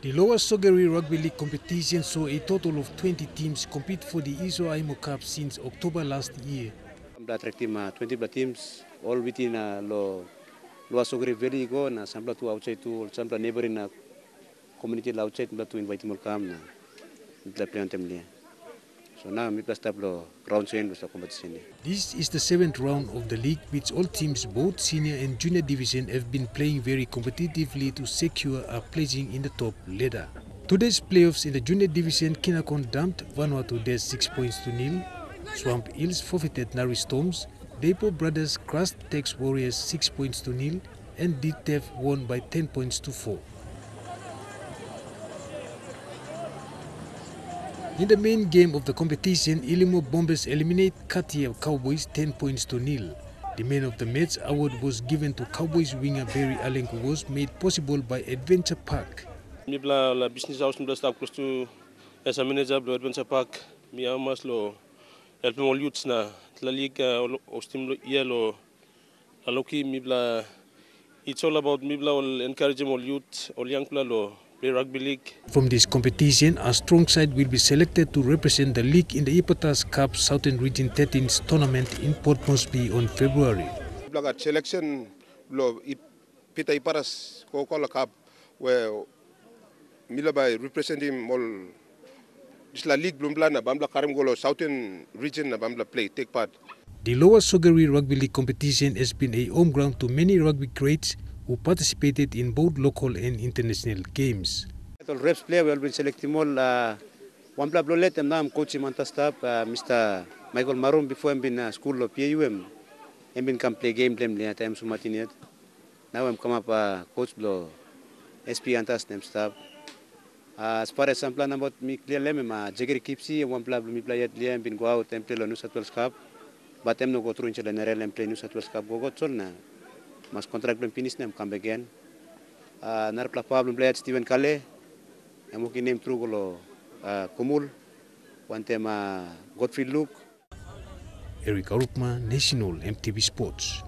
The Lower Sogeri Rugby League competition saw a total of 20 teams compete for the Iso Aimo Cup since October last year. Sample attractive uh, 20 teams all within uh, lo Lower Sogeri Valley go na sample to outside to sample neighboring uh, community outside to invite more come na play on them So now round competition. This is the seventh round of the league, which all teams, both senior and junior division, have been playing very competitively to secure a placing in the top ladder. Today's playoffs in the junior division, Kinakon dumped Vanuatu Des 6 points to nil, Swamp Hills forfeited Nari Storms, Depo Brothers crushed Tex Warriors 6 points to nil, and DTEF won by 10 points to 4. In the main game of the competition, Ilimo Bombers eliminate Katia Cowboys 10 points to nil. The man of the match award was given to Cowboys winger Barry Allen was made possible by Adventure Park. Mi bla la business house mi bla staff close to as a manager bla Adventure Park. Mi amas lo helping all youths na la liga o steam lo yellow la loki mi it's all about mi bla encouraging all youth all young lo play rugby league. From this competition, a strong side will be selected to represent the league in the Ipatas Cup Southern Region 13's tournament in Port Moresby on February. Blagat selection lo pita iparas ko ko cup where mila by representing all this la league blum na bamla karim golo southern region na bamla play take part. The Lower Sogeri Rugby League competition has been a home ground to many rugby greats who participated in both local and international games. reps player we have been selecting all uh, one blood let and now I'm coaching Manta staff uh, Mr. Michael Marum. Before I'm been uh, school of PUM I'm been come play game them at time sumatiniat now I'm come up uh, coach blow SP Antas them staff. Uh, as far as some plan about me clear lem ma jagger kipsi one blood me play at liam been go out and play New South Wales Cup. But I'm no go through in general and play New South Wales Cup. Go go na mas kontrak belum finish nem come again uh, nar pla Pablo player Steven Kale yang mungkin name through kalau uh, Kumul one tema Godfrey Luke Eric Arupma, National MTV Sports.